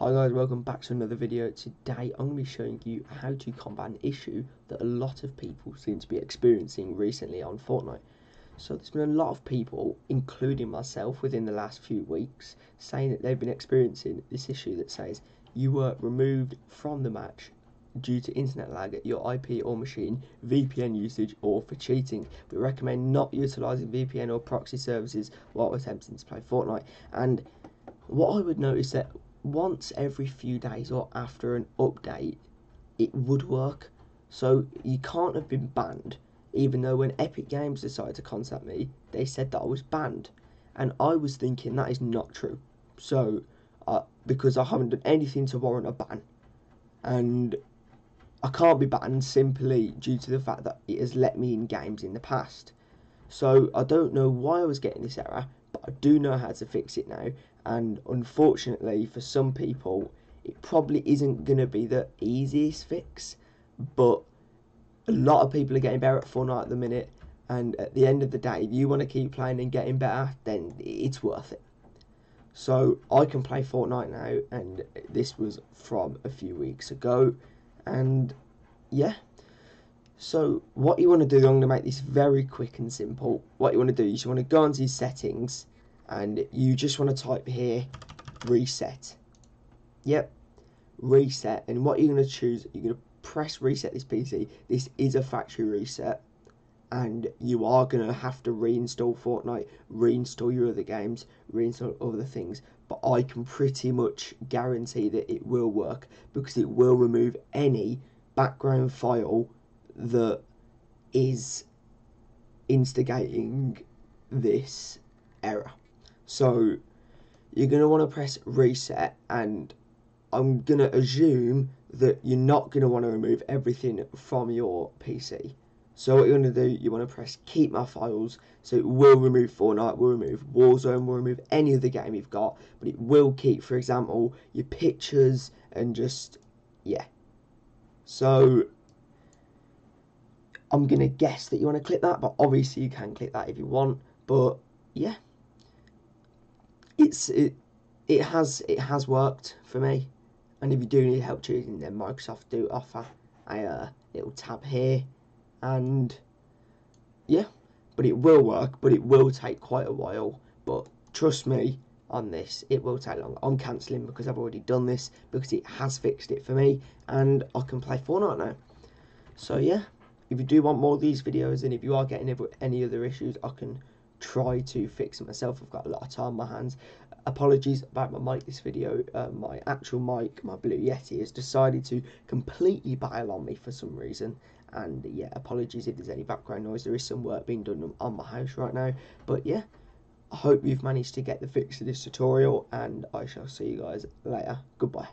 Hi guys, welcome back to another video. Today I'm going to be showing you how to combat an issue that a lot of people seem to be experiencing recently on Fortnite. So there's been a lot of people, including myself, within the last few weeks, saying that they've been experiencing this issue that says you were removed from the match due to internet lag at your IP or machine, VPN usage, or for cheating. We recommend not utilising VPN or proxy services while attempting to play Fortnite. And what I would notice that once every few days or after an update, it would work. So you can't have been banned, even though when Epic Games decided to contact me, they said that I was banned. And I was thinking that is not true. So, uh, because I haven't done anything to warrant a ban. And I can't be banned simply due to the fact that it has let me in games in the past. So I don't know why I was getting this error, I do know how to fix it now. And unfortunately, for some people, it probably isn't going to be the easiest fix, but a lot of people are getting better at Fortnite at the minute. And at the end of the day, if you want to keep playing and getting better, then it's worth it. So I can play Fortnite now, and this was from a few weeks ago. And yeah, so what you want to do, I'm going to make this very quick and simple. What you want to do is you want to go into your settings and you just want to type here reset. Yep, reset. And what you're going to choose, you're going to press reset this PC. This is a factory reset and you are going to have to reinstall Fortnite, reinstall your other games, reinstall other things. But I can pretty much guarantee that it will work because it will remove any background file that is instigating this error. So you're going to want to press reset and I'm going to assume that you're not going to want to remove everything from your PC. So what you're going to do, you want to press keep my files. So it will remove Fortnite, will remove Warzone, will remove any other game you've got. But it will keep, for example, your pictures and just, yeah. So I'm going to guess that you want to click that. But obviously you can click that if you want. But yeah. It's, it, it has it has worked for me. And if you do need help choosing, then Microsoft do offer a uh, little tab here and yeah, but it will work, but it will take quite a while. But trust me on this, it will take long. I'm cancelling because I've already done this because it has fixed it for me and I can play Fortnite now. So yeah, if you do want more of these videos and if you are getting any other issues, I can try to fix it myself. I've got a lot of time on my hands. Apologies about my mic this video. Uh, my actual mic, my Blue Yeti, has decided to completely bail on me for some reason and yeah apologies if there's any background noise there is some work being done on my house right now but yeah I hope you've managed to get the fix of this tutorial and I shall see you guys later goodbye